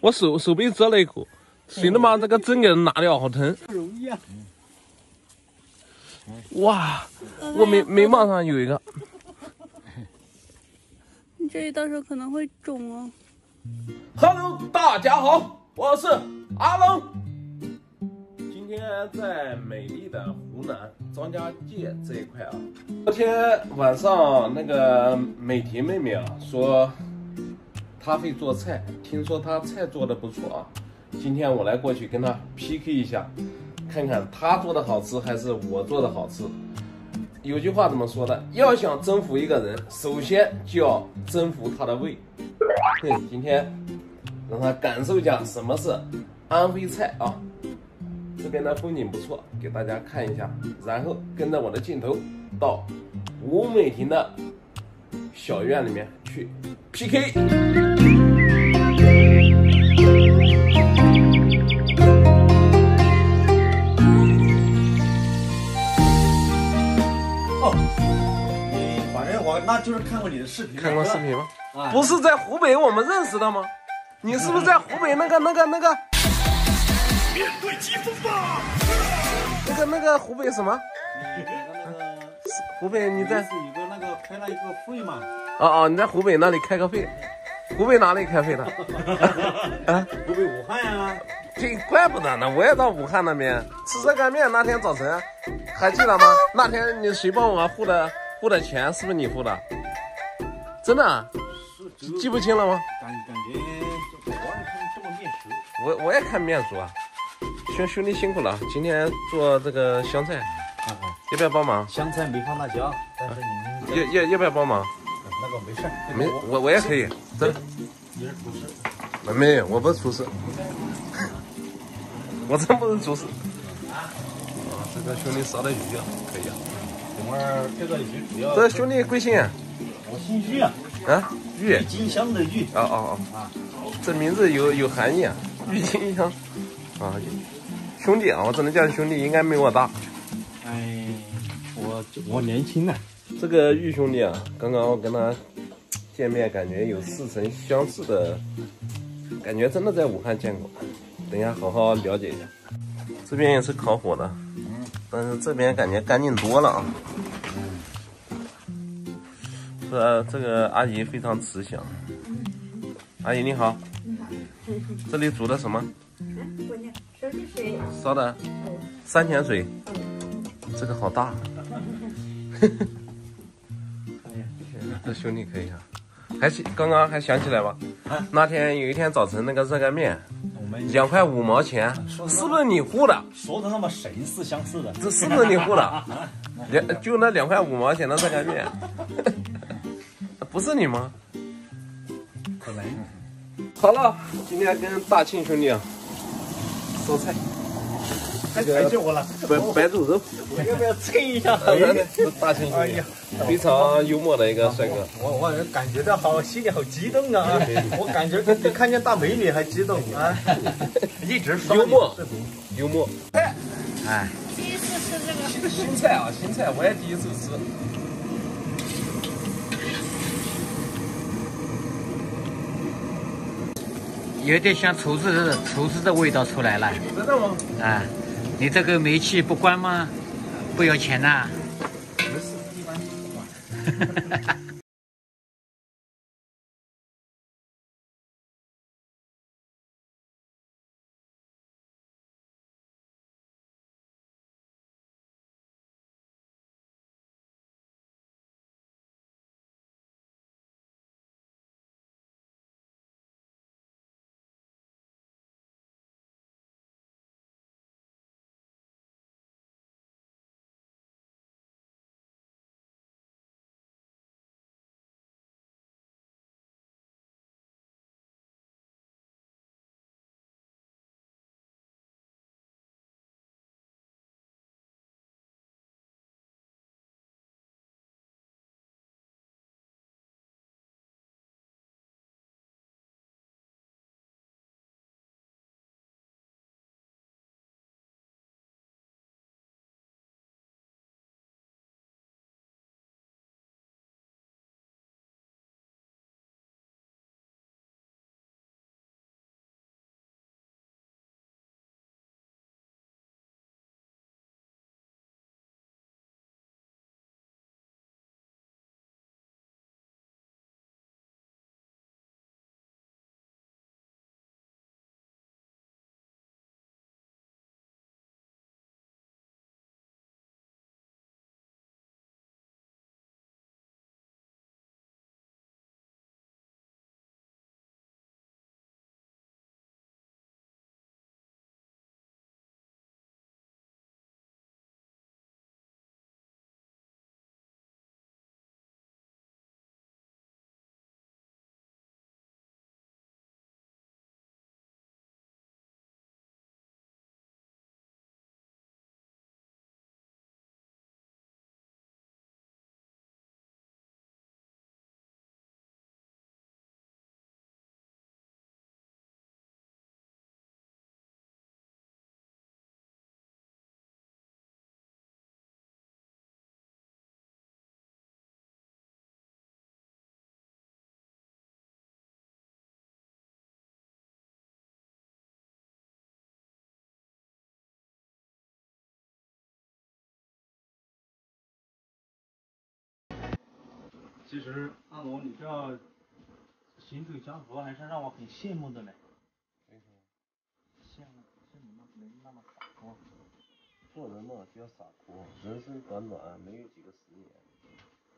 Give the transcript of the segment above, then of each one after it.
我手手臂折了一口，谁能把这个针给拿掉？好疼！不容易啊！哇，我眉眉毛上有一个。你这里到时候可能会肿哦。Hello，大家好，我是阿龙。今天在美丽的湖南张家界这一块啊，昨天晚上那个美婷妹妹啊说他会做菜，听说他菜做的不错啊。今天我来过去跟他 PK 一下，看看他做的好吃还是我做的好吃。有句话怎么说的？要想征服一个人，首先就要征服他的胃。哼，今天让他感受一下什么是安徽菜啊！这边的风景不错，给大家看一下。然后跟着我的镜头到吴美婷的小院里面去 PK。哦，你反正我那就是看过你的视频，看过视频吗？啊，不是在湖北我们认识的吗？你是不是在湖北那个那个那个面对疾风吧！那个那个湖北什么？你那个湖北你在是有个那个开了一个会嘛？哦哦，你在湖北那里开个会，湖北哪里开会的？啊，湖北武汉呀，这怪不得呢，我也到武汉那边吃热干面。那天早晨还记得吗？那天你谁帮我付的付的钱？是不是你付的？真的记不清了吗？感感觉就我这么面熟。我我也看面熟啊。兄兄弟辛苦了，今天做这个香菜，要不要帮忙？香菜没放辣椒，但是你们要要要不要帮忙？那个没事，没，我我也可以。走你是厨师，没有，我不是厨师，我真不是厨师。啊，这个兄弟杀的鱼啊，可以啊。等会儿这个鱼主要这兄弟贵姓啊？我姓玉啊，啊，玉郁。金香的郁哦哦哦，啊，这名字有有含义啊，郁金香。啊，兄弟啊，我只能叫你兄弟，应该没我大。哎，我我年轻呢，这个玉兄弟啊，刚刚我跟他见面，感觉有似曾相识的感觉，真的在武汉见过。等一下好好了解一下。这边也是烤火的，但是这边感觉干净多了啊。这这个阿姨非常慈祥。阿姨你好，这里煮的什么？烧的山泉水，这个好大。这兄弟可以啊，还记刚刚还想起来吧？那天有一天早晨那个热干面，两块五毛钱，是不是你付的？说的那么神似相似的，这是不是你付的？两就那两块五毛钱的热干面，不是你吗？可能好了，今天跟大庆兄弟啊烧菜，太抬举我了，白白煮肉。要不要蹭一下？是大庆兄弟，非常幽默的一个帅哥。我我感觉到好，心里好激动啊！我感觉比看见大美女还激动啊！一直刷幽默幽默。哎，第一次吃这个，新菜啊，新菜，我也第一次吃。有点像厨师的厨师的味道出来了真的吗？啊！你这个煤气不关吗？不要钱呐、其实阿龙，你这行走江湖，还是让我很羡慕的嘞。为什么？羡慕羡慕那没那么洒脱。做人嘛就要洒脱，人生短短，没有几个十年，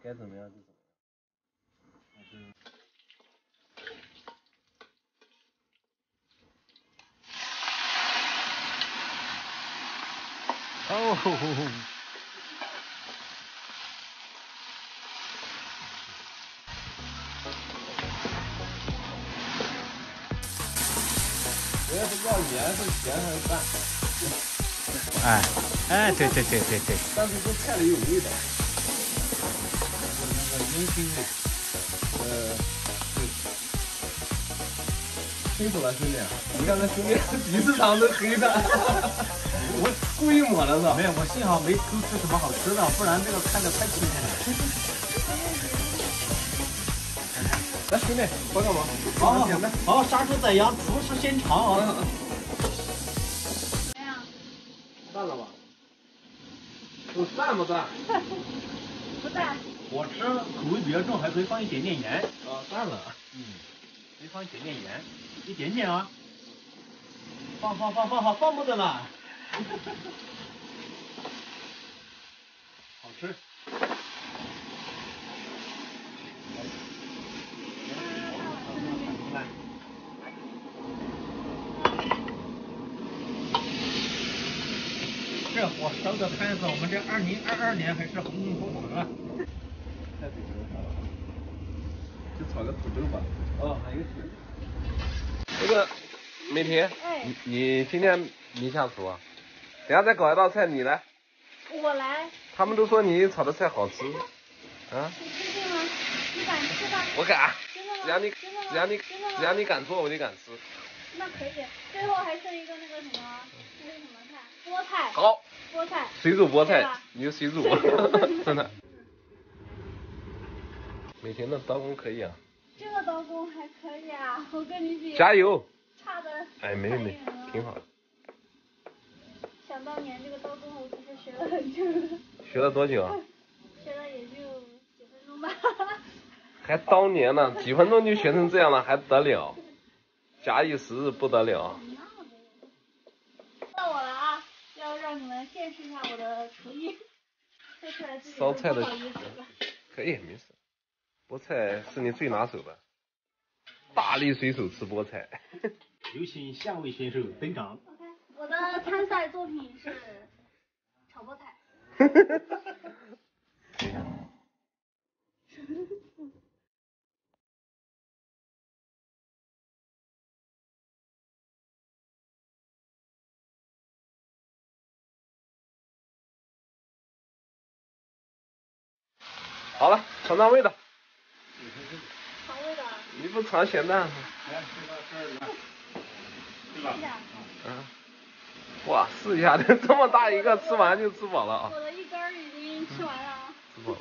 该怎么样就怎么样。还是哦，我也不知道盐是咸还是淡，哎哎，对对对对对，但是这菜里有味道。那个烟熏味。呃，对。辛苦了兄弟，你看那兄弟鼻子上都黑的，我故意抹的是吧？没有，我幸好没偷吃什么好吃的，不然这个看着太清楚了。来兄弟，帮个忙，好好简单。好，杀猪宰羊，厨师先尝啊。怎么样？淡了吧？有淡 不淡？不淡。我吃口味比较重，还可以放一点点盐。啊，淡了。嗯，可以放一点点盐，一点点啊。放放放放放放不得了。好吃。来，这火烧的摊子，我们这二零二二年还是红红火火啊！太土豆啥了？就炒个土豆吧。哦，还有水。那个美婷，哎，你你今天没下厨啊？等下再搞一道菜，你来。我来，他们都说你炒的菜好吃。啊，你确定吗？你敢吃吗？我敢。真的吗？只要你？只要你？只要你敢做，我就敢吃。那可以。最后还剩一个那个什么，那个什么菜，菠菜。好，菠菜。水煮菠菜你就水煮，真的。每天的刀工可以啊，这个刀工还可以啊，我跟你比。加油！差的。哎，没没，挺好的。想当年这个刀工，我可是学了很久的，学了多久啊？学了也就几分钟吧。还当年呢，几分钟就学成这样了，还得了？假以时日不得了。到我了啊，要让你们见识一下我的厨艺，烧菜的。可以，没事。菠菜是你最拿手的，大力水手吃菠菜。有请下位选手登场。OK，我的参赛作品是炒菠菜。好了，尝尝味道。尝味道，你不尝咸淡？来，这个是来，对吧。嗯。哇，试一下，这么大一个，吃完就吃饱了啊，我的一根已经吃完了啊。吃饱了。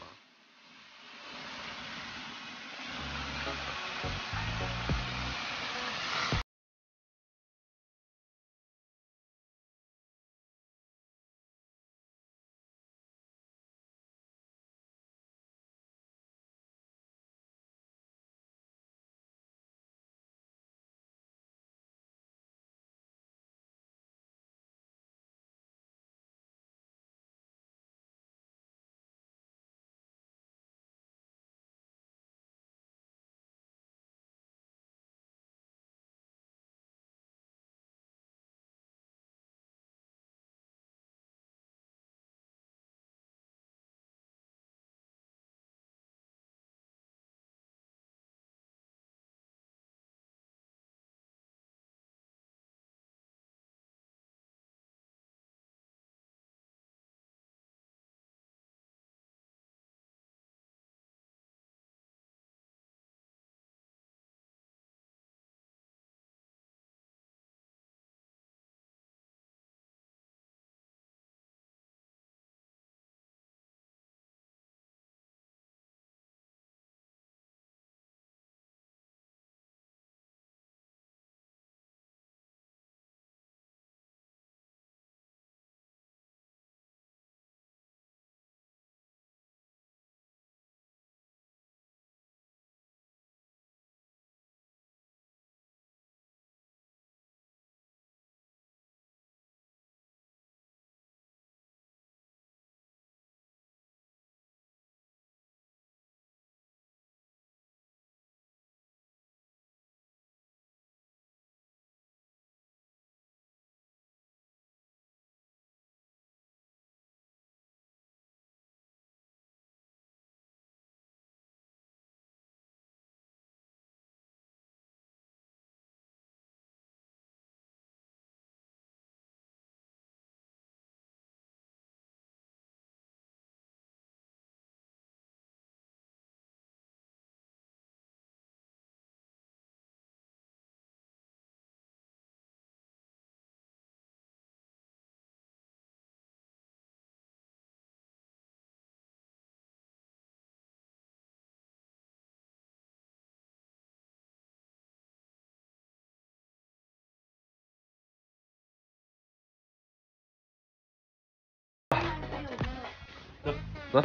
走。走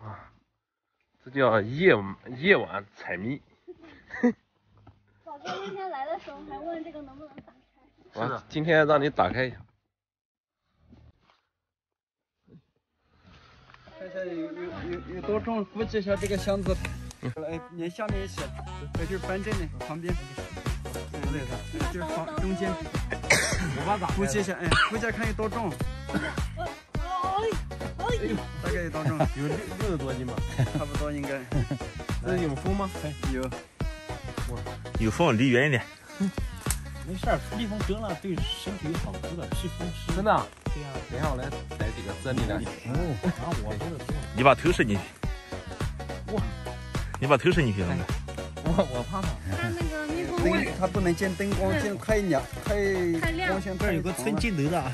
啊，这叫夜夜晚采蜜。宝哥那天来的时候还问这个能不能打开。完，今天让你打开一下。看一下有有有有多重，估计一下这个箱子。哎，连下面一起，这，就是搬这里旁边。嗯，对的，哎，就是房中间。我把打估计一下，哎，估计看有多重。大概有多重？有六六十多斤吧，差不多应该。这有风吗？有。有风，离远一点。没事儿，蜜蜂蒸了对身体有好处的，祛风湿。真的？对呀、等下我来逮几个这里的。哦，然后我这个，你把头伸进去。哇！你把头伸进去，龙哥。我我怕它。灯它不能见灯光，见太亮，太太亮光线这儿有个村镜头的啊。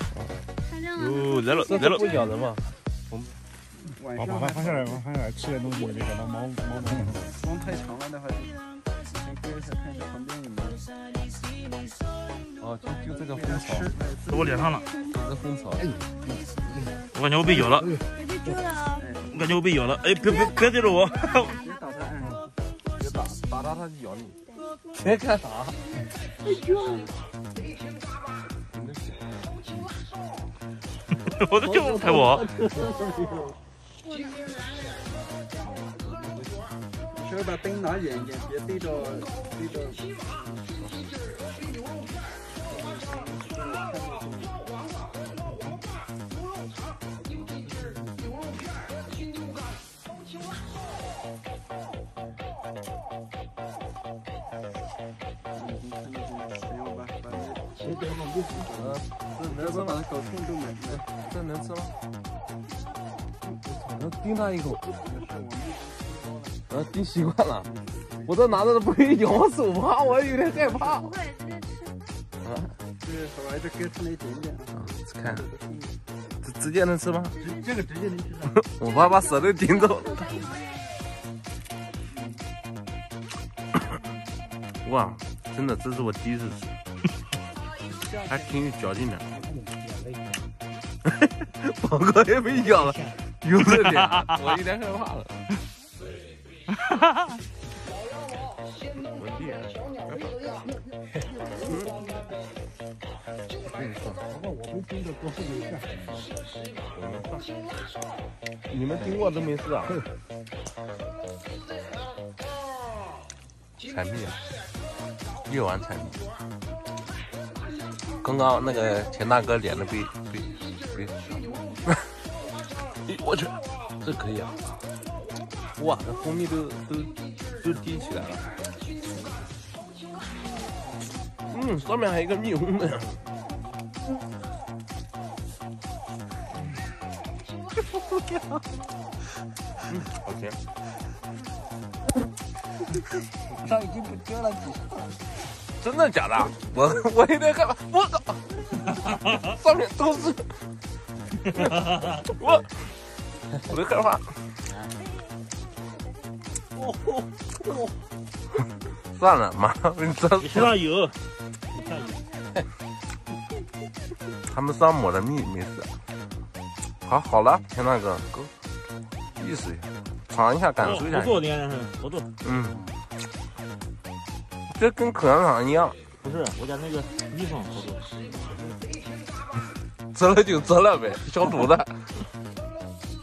太亮了。哦，来了来了这不。咬人吗？晚把把它放下来，放下来，吃点东西就给它毛毛毛。光太长了的话，先搁一下看一下旁边有没有。哦，就就这个蜂巢，到我脸上了，这个蜂巢。我感觉我被咬了！我感觉我被咬了。哎，别别别对着我！别打它，嗯。别打，打它它就咬你。别干啥？哎呦 我的就拍我。稍微把灯拿远一点，别对着对着。这能吃吗？搞痛都没。这能吃吗？我叮它一口。啊，叮习惯了。我这拿着都不会咬我手怕，我有点害怕。不会直接吃。啊这个手还是割出来一点点。看，直直接能吃吗？这个直接能吃。我怕把舌头顶走。哇，真的，这是我第一次吃，还挺有嚼劲的。宝哥也被咬了，有这点，我有点害怕了。我厉害。你们听过都没事啊？采蜜啊，夜晚采蜜。刚刚那个田大哥脸都被被被，咦我去，这可以啊！哇，这蜂蜜都都都滴起来了。嗯，上面还有一个蜜蜂呢。嗯，好甜。上已经不割了几下。真的假的？我 我有点害怕，我操！上面都是，我我都害怕。算了，妈，你这你身上有，他们上抹的蜜没事。好，好了，田大哥，够意思一下，尝一下，感受一下合。作点，合作。嗯，这跟口香糖一样，不是，我家那个蜜蜂好多。蛰了就蛰了呗，消毒的。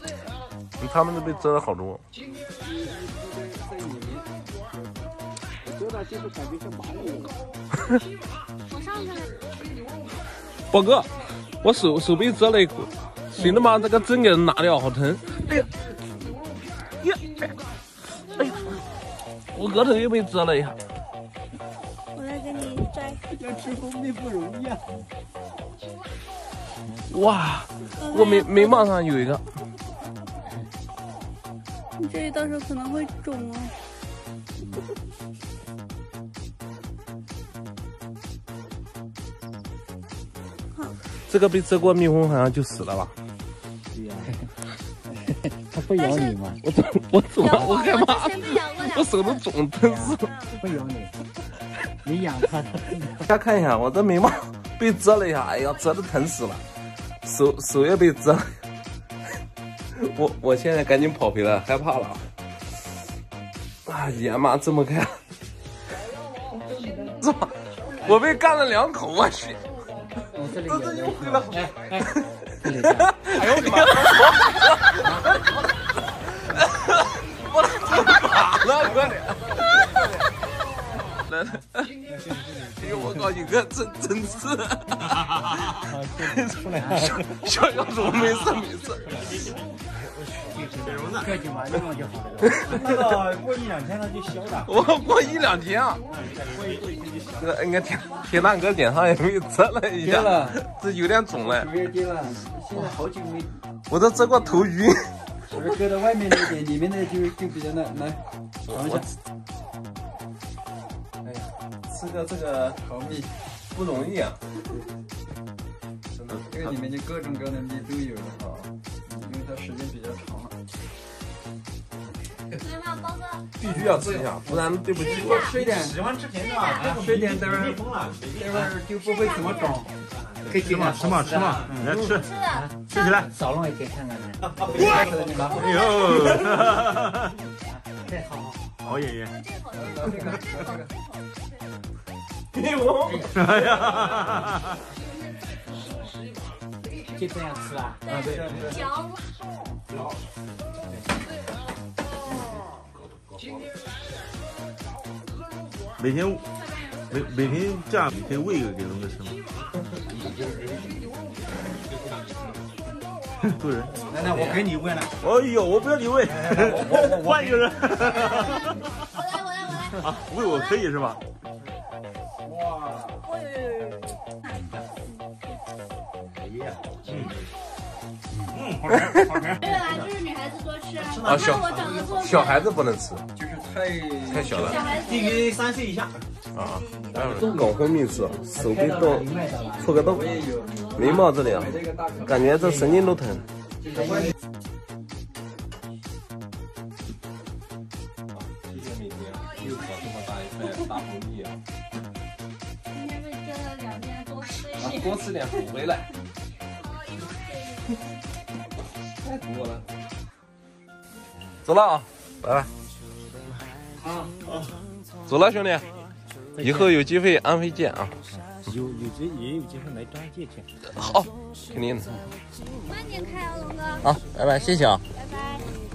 他们都被蛰了好多。割到就是感觉像蚂蚁一样。我上去了。宝哥，我手手被蛰了一口，谁能把这个针给拿掉？好疼！哎呀，呀，哎呀，我额头又被蛰了一下。不容易啊。哇，我眉眉毛上有一个，你这里到时候可能会肿哦。这个被蛰过蜜蜂好像就死了吧？对呀 它不咬你吗？我肿，我肿了，我，我害怕我手都肿，真是。不咬你。你养它，它大家看一下，我的眉毛被蛰了一下，哎呀，蛰的疼死了。手手也被蛰了。我我现在赶紧跑回来，害怕了。啊，眼妈睁不开。怎么？我被干了两口，我去！这这又回来。哎哎！哎 呦我的妈！我的妈了，快点！来来，哎呦我靠！你看真真是，出来了，小小猪没事没事。快去吧，你们就好了。那个过一两天它就消了。我过一两天啊，这个应该铁铁蛋哥脸上也被蛰了一下，了，这有点肿了。有点点了，现在好久没，我都蛰过头晕。就是搁到外面那点，里面的就就比较难来尝一下。吃个这个好米，不容易啊，真的。这个里面就各种各样的米都有了哈，因为它时间比较长了。来嘛，包哥，必须要吃一下，不然对不起我。下。吃一点，喜欢吃甜的吧？吃点等会儿蜜蜂了，待会儿就不会怎么肿。可以吃嘛吃嘛吃嘛，来吃吃起来。少弄一点看看 呢。哎呦，对，好好。好爷爷，这个好吃，这个这个。哎呦，哎呀，就这样吃啊？对，嚼。每天每每天这样，每天喂一个给龙哥吃吗？做人，来来，我给你喂了。哎呦，我不要你喂，我我换一个人。我来，我来，我来。啊，喂我可以是吧？啊小我长得多小孩子不能吃，就是太太小了小孩子低于三岁以下。啊。搞昏迷是手被冻戳个洞，眉毛这里啊，感觉这神经都疼。就是外面谢谢美婷，又搞这么大一块大蜂蜜啊！今天被蛰了两天，多吃一点。多吃点补回来。太多了。走了啊，拜拜。啊，走了，兄弟，以后有机会安徽见啊。有有机也有机会来张界见。好，肯定的。慢点开啊，龙哥，好，拜拜，谢谢啊。拜拜。